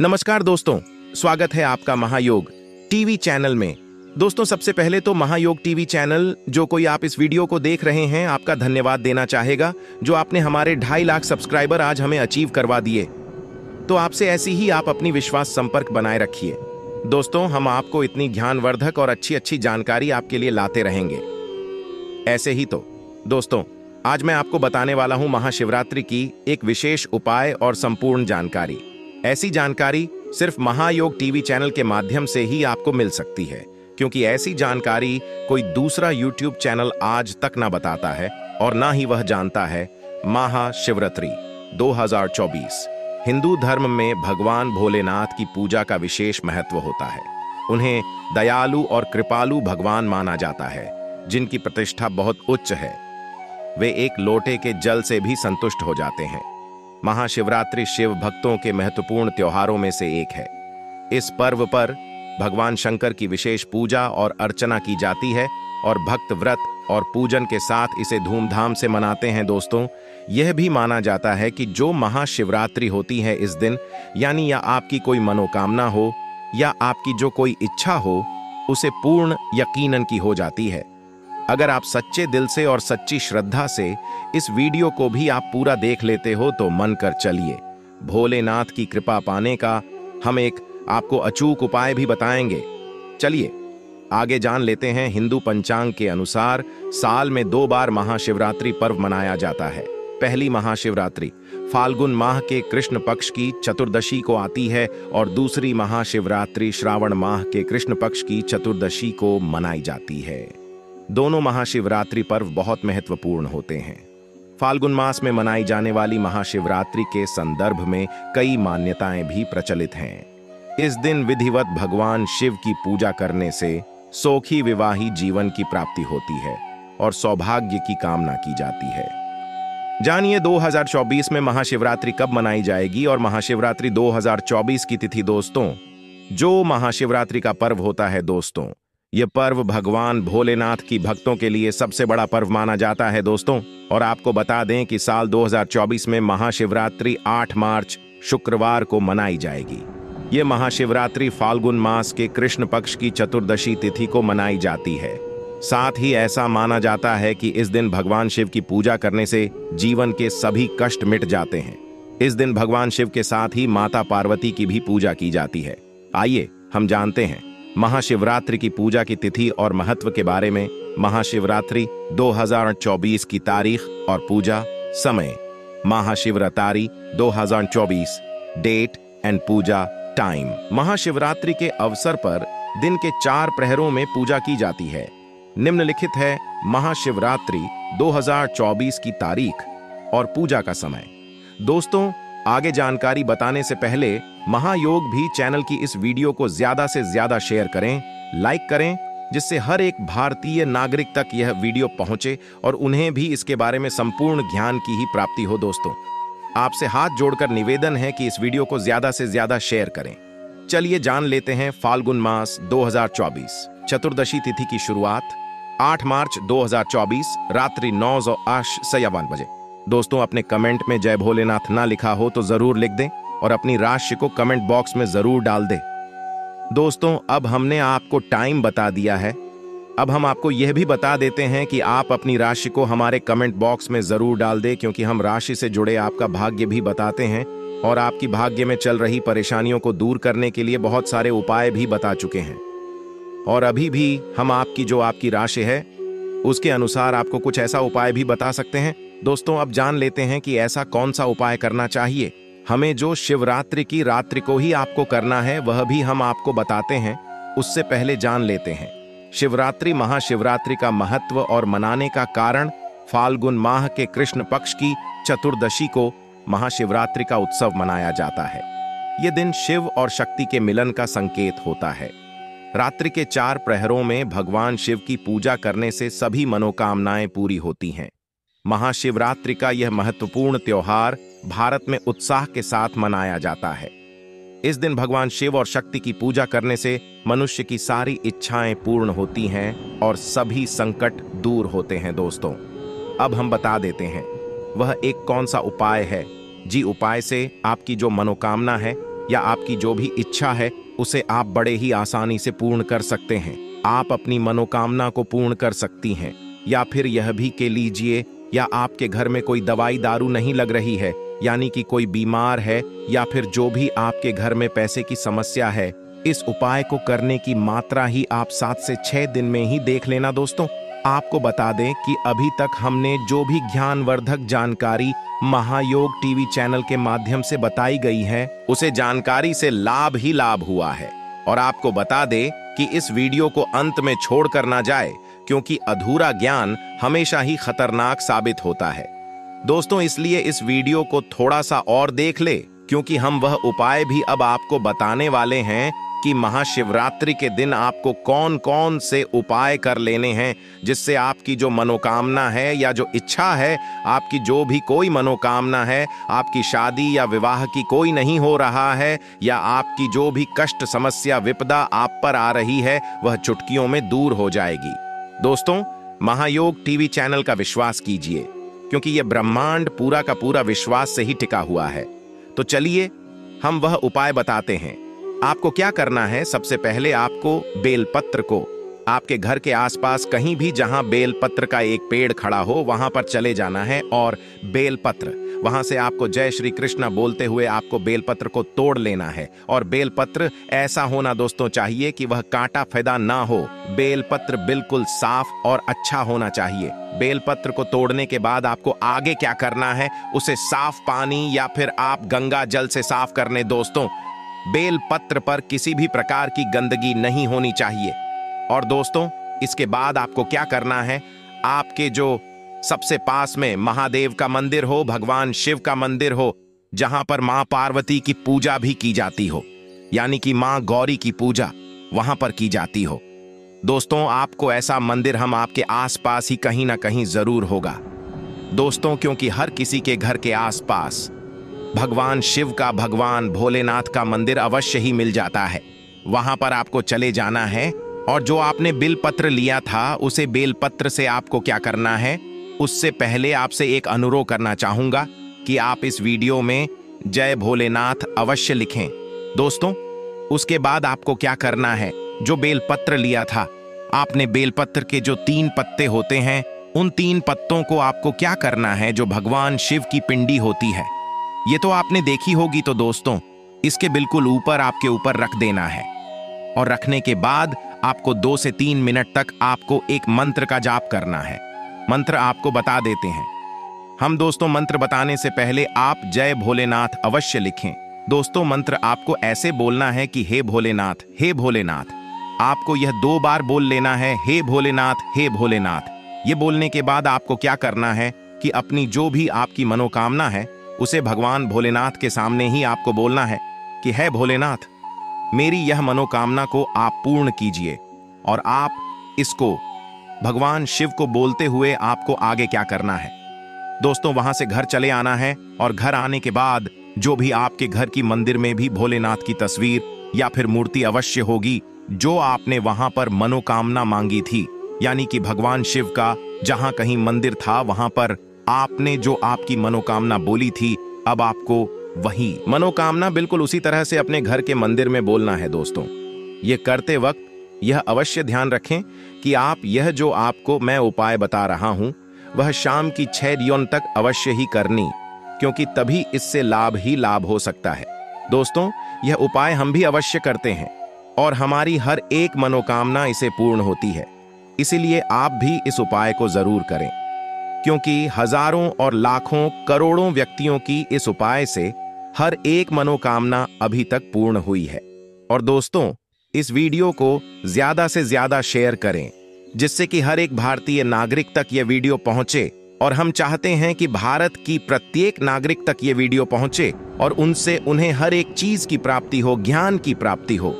नमस्कार दोस्तों, स्वागत है आपका महायोग टीवी चैनल में। दोस्तों, सबसे पहले तो महायोग टीवी चैनल, जो कोई आप इस वीडियो को देख रहे हैं, आपका धन्यवाद देना चाहेगा, जो आपने हमारे ढाई लाख सब्सक्राइबर आज हमें अचीव करवा दिए। तो आपसे ऐसी ही आप अपनी विश्वास संपर्क बनाए रखिए। दोस्तों, हम आपको इतनी ज्ञानवर्धक और अच्छी अच्छी जानकारी आपके लिए लाते रहेंगे। ऐसे ही तो दोस्तों, आज मैं आपको बताने वाला हूँ महाशिवरात्रि की एक विशेष उपाय और संपूर्ण जानकारी। ऐसी जानकारी सिर्फ़ महायोग टीवी चैनल के माध्यम से ही आपको मिल सकती है, क्योंकि ऐसी जानकारी कोई दूसरा यूट्यूब चैनल आज तक ना बताता है और ना ही वह जानता है महाशिवरात्रि 2024 हिंदू धर्म में भगवान भोलेनाथ की पूजा का विशेष महत्व होता है। उन्हें दयालु और कृपालु भगवान माना जाता है, जिनकी प्रतिष्ठा बहुत उच्च है। वे एक लोटे के जल से भी संतुष्ट हो जाते हैं। महाशिवरात्रि शिव भक्तों के महत्वपूर्ण त्योहारों में से एक है। इस पर्व पर भगवान शंकर की विशेष पूजा और अर्चना की जाती है और भक्त व्रत और पूजन के साथ इसे धूमधाम से मनाते हैं दोस्तों। यह भी माना जाता है कि जो महाशिवरात्रि होती है इस दिन, यानी या आपकी कोई मनोकामना हो या आपकी जो कोई इच्छा हो, उसे पूर्ण यकीनन की हो जाती है। अगर आप सच्चे दिल से और सच्ची श्रद्धा से इस वीडियो को भी आप पूरा देख लेते हो तो मन कर चलिए। भोलेनाथ की कृपा पाने का हम एक आपको अचूक उपाय भी बताएँगे। चलिए, आगे जान लेते हैं हिंदू पंचांग के अनुसार साल में दो बार महाशिवरात्रि पर्व मनाया जाता है। पहली महाशिवरात्रि, फाल्गुन माह के कृष्ण पक्ष की चतुर्दशी को आती है और दूसरी महाशिवरात्रि श्रावण माह के कृष्ण पक्ष की चतुर्दशी को मनाई जाती है। दोनों महाशिवरात्रि पर्व बहुत महत्वपूर्ण होते हैं। फाल्गुन मास में मनाई जाने वाली महाशिवरात्रि के संदर्भ में कई मान्यताएँ भी प्रचलित हैं। इस दिन विधिवत भगवान शिव की पूजा करने से सोखी विवाही जीवन की प्राप्ति होती है और सौभाग्य की कामना की जाती है। जानिए 2024 में महाशिवरात्रि कब मनाई जाएगी और महाशिवरात्रि 2024 की तिथि दोस्तों, जो महाशिवरात्रि का पर्व होता है दोस्तों ये पर्व भगवान भोलेनाथ की भक्तों के लिए सबसे बड़ा पर्व माना जाता है, दोस्तों। और आपको बता दें कि साल 2024 में महाशिवरात्रि 8 मार्च, शुक्रवार को मनाई जाएगी। ये महाशिवरात्रि फाल्गुन मास के कृष्ण पक्ष की चतुर्दशी तिथि को मनाई जाती है। साथ ही ऐसा माना जाता है कि इस दिन भगवान शिव की पूजा करने से जीवन के सभी कष्ट मिट जाते हैं। इस दिन भगवान शिव के साथ ही माता पार्वती की भी पूजा की जाती है। आइए, हम जानते हैं। महाशिवरात्रि की पूजा की तिथि और महत्व के बारे में महाशिवरात्रि 2024 की तारीख और पूजा समय। Mahashivratri 2024 date and puja time Mahashivratri के अवसर पर दिन के चार प्रहरों में पूजा की जाती है। निम्नलिखित है, महाशिवरात्रि 2024 की तारीख और पूजा का समय। दोस्तों, आगे जानकारी बताने से पहले महायोग भी चैनल की इस वीडियो को ज़्यादा से ज़्यादा शेयर करें, लाइक करें, जिससे हर एक भारतीय नागरिक तक यह वीडियो पहुँचे और उन्हें भी इसके बारे में संपूर्ण ज्ञान की ही प्राप्ति हो दोस्तों। आपसे हाथ जोड़कर निवेदन है कि इस वीडियो को ज़्यादा से ज़्यादा शेयर करें। चलिए जान लेते हैं फाल्गुन मास 2024 चतुर्दशी तिथि की शुरुआत 8 मार्च 2024 रात्रि नौ सौ सयावन बजे। दोस्तों, अपने कमेंट में जय भोलेनाथ ना लिखा हो तो ज़रूर लिख दें। और अपनी राशि को कमेंट बॉक्स में ज़रूर डाल दे। दोस्तों, अब हमने आपको टाइम बता दिया है। अब हम आपको यह भी बता देते हैं कि आप अपनी राशि को हमारे कमेंट बॉक्स में ज़रूर डाल दें, क्योंकि हम राशि से जुड़े आपका भाग्य भी बताते हैं और आपकी भाग्य में चल रही परेशानियों को दूर करने के लिए बहुत सारे उपाय भी बता चुके हैं। और अभी भी हम आपकी, जो आपकी राशि है, उसके अनुसार आपको कुछ ऐसा उपाय भी बता सकते हैं। दोस्तों, अब जान लेते हैं कि ऐसा कौन सा उपाय करना चाहिए। हमें जो शिवरात्रि की रात्रि को ही आपको करना है, वह भी हम आपको बताते हैं, उससे पहले जान लेते हैं। शिवरात्रि महाशिवरात्रि का महत्व और मनाने का कारण, फाल्गुन माह के कृष्ण पक्ष की चतुर्दशी को महाशिवरात्रि का उत्सव मनाया जाता है। ये दिन शिव और शक्ति के मिलन का संकेत होता है। रात्रि के चार प्रहरों में भगवान शिव की पूजा करने से सभी मनोकामनाएँ पूरी होती हैं। महाशिवरात्रि का यह महत्वपूर्ण त्योहार भारत में उत्साह के साथ मनाया जाता है। इस दिन भगवान शिव और शक्ति की पूजा करने से मनुष्य की सारी इच्छाएँ पूर्ण होती हैं और सभी संकट दूर होते हैं दोस्तों। अब हम बता देते हैं, वह एक कौन सा उपाय है? जी उपाय से आपकी जो मनोकामना है या आपकी जो भी इच्छा है, उसे आप बड़े ही आसानी से पूर्ण कर सकते हैं। आप अपनी मनोकामना को पूर्ण कर सकती हैं, या फिर यह भी के लीजिए, या आपके घर में कोई दवाई दारू नहीं लग रही है यानी कि कोई बीमार है या फिर जो भी आपके घर में पैसे की समस्या है, इस उपाय को करने की मात्रा ही आप सात से छह दिन में ही देख लेना दोस्तों। आपको बता दें कि अभी तक हमने जो भी ज्ञानवर्धक जानकारी महायोग टीवी चैनल के माध्यम से बताई गई है, उसे जानकारी से लाभ ही लाभ हुआ है। और आपको बता दे कि इस वीडियो को अंत में छोड़ कर ना जाए, क्योंकि अधूरा ज्ञान हमेशा ही खतरनाक साबित होता है। दोस्तों, इसलिए इस वीडियो को थोड़ा सा और देख ले, क्योंकि हम वह उपाय भी अब आपको बताने वाले हैं कि महाशिवरात्रि के दिन आपको कौन कौन से उपाय कर लेने हैं, जिससे आपकी जो मनोकामना है या जो इच्छा है, आपकी जो भी कोई मनोकामना है, आपकी शादी या विवाह की कोई नहीं हो रहा है, या आपकी जो भी कष्ट, समस्या, विपदा आप पर आ रही है, वह चुटकियों में दूर हो जाएगी। दोस्तों, महायोग टीवी चैनल का विश्वास कीजिए। क्योंकि यह ब्रह्मांड पूरा का पूरा विश्वास से ही टिका हुआ है। तो चलिए, हम वह उपाय बताते हैं। आपको क्या करना है? सबसे पहले आपको बेलपत्र को, आपके घर के आसपास कहीं भी जहाँ बेलपत्र का एक पेड़ खड़ा हो, वहाँ पर चले जाना है और बेलपत्र वहाँ से आपको जय श्री कृष्ण बोलते हुए आपको बेलपत्र को तोड़ लेना है। और बेलपत्र ऐसा होना दोस्तों चाहिए कि वह कांटा फैदा ना हो। बेलपत्र बिल्कुल साफ़ और अच्छा होना चाहिए। बेलपत्र को तोड़ने के बाद आपको आगे क्या करना है, उसे साफ़ पानी या फिर आप गंगा जल से साफ़ करने दोस्तों। बेलपत्र पर किसी भी प्रकार की गंदगी नहीं होनी चाहिए। और दोस्तों, इसके बाद आपको क्या करना है, आपके जो सबसे पास में महादेव का मंदिर हो, भगवान शिव का मंदिर हो, जहाँ पर माँ पार्वती की पूजा भी की जाती हो, यानी कि माँ गौरी की पूजा वहाँ पर की जाती हो। दोस्तों, आपको ऐसा मंदिर हम आपके आसपास ही कहीं ना कहीं ज़रूर होगा। दोस्तों, क्योंकि हर किसी के घर के आसपास भगवान शिव का, भगवान भोलेनाथ का मंदिर अवश्य ही मिल जाता है। वहाँ पर आपको चले जाना है, और जो आपने बिल पत्र लिया था, उसे बेल पत्र से आपको क्या करना है? उससे पहले आपसे एक अनुरोध करना चाहूँगा कि आप इस वीडियो में जय भोलेनाथ अवश्य लिखें। दोस्तों, उसके बाद आपको क्या करना है? जो बेलपत्र लिया था, आपने बेलपत्र के जो तीन पत्ते होते हैं, उन तीन पत्तों को आपको क्या करना है जो भगवान शिव की पिंडी होती है? ये तो आपने देखी होगी तो दोस्तों, इसके बिल्कुल ऊपर आपके ऊपर रख देना है। और रखने के बाद आपको दो से तीन मिनट तक आपको एक मंत्र का जाप करना है। मंत्र आपको बता देते हैं। हम दोस्तों, मंत्र बताने से पहले आप जय भोलेनाथ अवश्य लिखें। दोस्तों, मंत्र आपको ऐसे बोलना है कि हे भोलेनाथ हे भोलेनाथ। आपको यह दो बार बोल लेना है, हे भोलेनाथ हे भोलेनाथ। ये बोलने के बाद आपको क्या करना है कि अपनी जो भी आपकी मनोकामना है, उसे भगवान भोलेनाथ के सामने ही आपको बोलना है कि है भोलेनाथ, मेरी यह मनोकामना को आप पूर्ण कीजिए और आप इसको भगवान शिव को बोलते हुए आपको आगे क्या करना है? दोस्तों, वहाँ से घर चले आना है और घर आने के बाद जो भी आपके घर की मंदिर में भी भोलेनाथ की तस्वीर या फिर मूर्ति अवश्य होगी, जो आपने वहाँ पर मनोकामना मांगी थी, यानी कि भगवान शिव का जहाँ कहीं मंदिर था, वहाँ पर आपने जो आपकी मनोकामना बोली थी, अब आपको वही। मनोकामना बिल्कुल उसी तरह से अपने घर के मंदिर में बोलना है, दोस्तों। ये करते वक्त यह अवश्य ध्यान रखें कि आप यह जो आपको मैं उपाय बता रहा हूँ, वह शाम की छह दियों तक अवश्य ही करनी, क्योंकि तभी इससे लाभ ही लाभ हो सकता है। दोस्तों, यह उपाय हम भी अवश्य करते हैं, और हमारी हर एक मनोकामना इसे पूर्ण होती है। इसीलिए आप भी इस उपाय को ज़रूर करें, क्योंकि हज़ारों और लाखों करोड़ों व्यक्तियों की इस उपाय से हर एक मनोकामना अभी तक पूर्ण हुई है। और दोस्तों इस वीडियो को ज़्यादा से ज़्यादा शेयर करें, जिससे कि हर एक भारतीय नागरिक तक यह वीडियो पहुँचे और हम चाहते हैं कि भारत की प्रत्येक नागरिक तक ये वीडियो पहुँचे और उनसे उन्हें हर एक चीज़ की प्राप्ति हो, ज्ञान की प्राप्ति हो।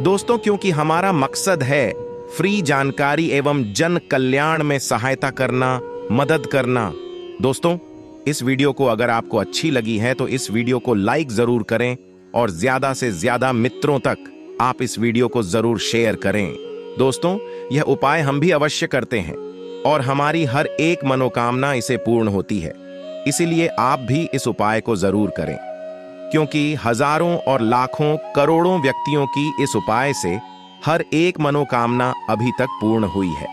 दोस्तों, क्योंकि हमारा मकसद है फ्री जानकारी एवं जन कल्याण में सहायता करना, मदद करना। दोस्तों, इस वीडियो को अगर आपको अच्छी लगी है तो इस वीडियो को लाइक ज़रूर करें और ज़्यादा से ज़्यादा मित्रों तक आप इस वीडियो को ज़रूर शेयर करें। दोस्तों, यह उपाय हम भी अवश्य करते हैं और हमारी हर एक मनोकामना इसे पूर्ण होती है। इसीलिए आप भी इस उपाय को ज़रूर करें, क्योंकि हज़ारों और लाखों करोड़ों व्यक्तियों की इस उपाय से हर एक मनोकामना अभी तक पूर्ण हुई है।